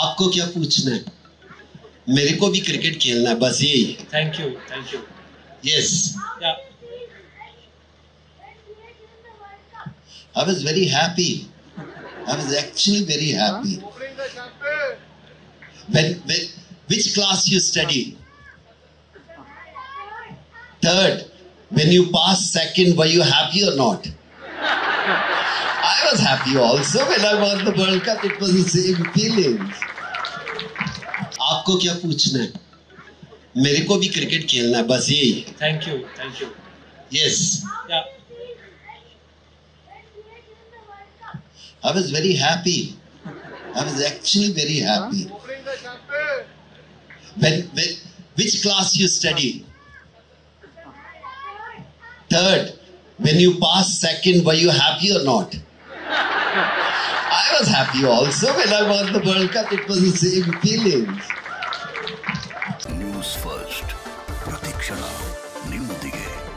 आपको क्या पूछना है? मेरे को भी क्रिकेट खेलना है बस यही। Thank you thank you yes I was very happy I was actually very happy which class you study third when you pass second why you happy और not I was happy also when I won the World Cup. It was the same feelings. आपको क्या पूछना है मेरे को भी cricket खेलना है बस यही thank you, thank you. Yes Yeah, I was very happy. I was actually very happy. When, when which class you study? Third. When you passed second, were you happy or not? was happy also when I won the World Cup. It was the same feeling. News first. Pratikshana. New Dige.